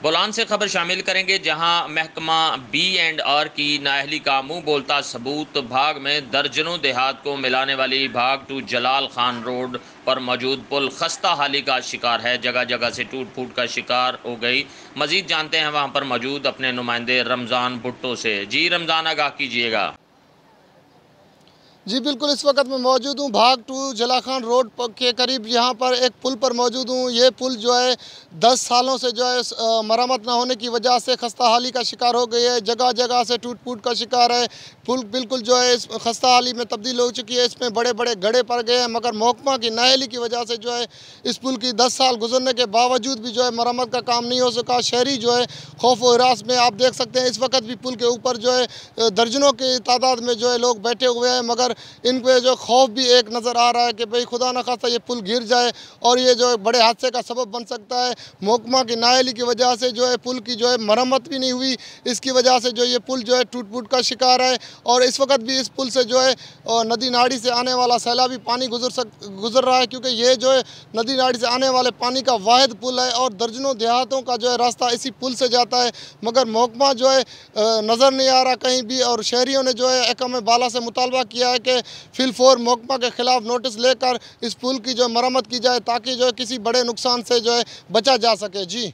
मुल्तान से खबर शामिल करेंगे, जहाँ महकमा बी एंड आर की नाहली का मुँह बोलता सबूत, भाग में दर्जनों देहात को मिलाने वाली भाग टू जलाल खान रोड पर मौजूद पुल खस्ता हाली का शिकार है। जगह जगह से टूट फूट का शिकार हो गई। मजीद जानते हैं वहाँ पर मौजूद अपने नुमाइंदे रमज़ान भुट्टो से। जी रमज़ान, आगाह कीजिएगा। जी, बिल्कुल, इस वक्त मैं मौजूद हूँ भाग टू जलाखान रोड के करीब। यहाँ पर एक पुल पर मौजूद हूँ। ये पुल जो है, दस सालों से जो है मरम्मत ना होने की वजह से खस्ता हाली का शिकार हो गई है। जगह जगह से टूट फूट का शिकार है। पुल बिल्कुल जो है, इस खस्ता हाली में तब्दील हो चुकी है। इसमें बड़े बड़े गड़े पड़ गए हैं, मगर महकमा की नाहली की वजह से जो है, इस पुल की दस साल गुजरने के बावजूद भी जो है, मरम्मत का काम नहीं हो सका। शहरी जो है, खौफ वरास में आप देख सकते हैं, इस वक्त भी पुल के ऊपर जो है दर्जनों की तादाद में जो है, लोग बैठे हुए हैं, मगर इन पे जो खौफ भी एक नज़र आ रहा है कि भाई खुदा न खासा ये पुल गिर जाए और ये जो बड़े हादसे का सबब बन सकता है। महकमा की नाहली की वजह से जो है पुल की जो है मरम्मत भी नहीं हुई। इसकी वजह से जो ये पुल जो है टूट फूट का शिकार है और इस वक्त भी इस पुल से जो है नदी नाड़ी से आने वाला सैलाबी पानी गुजर सक, गुजर रहा है क्योंकि ये जो है नदी नाड़ी से आने वाले पानी का वाद पुल है और दर्जनों देहातों का जो है रास्ता इसी पुल से जाता है। मगर महकमा जो है नज़र नहीं आ रहा कहीं भी और शहरीों ने जो है एकम बाला से मुतालबा किया है कि फिलफोर महकमा के खिलाफ नोटिस लेकर इस पुल की जो मरम्मत की जाए ताकि जो किसी बड़े नुकसान से जो है बचा जा सके। जी।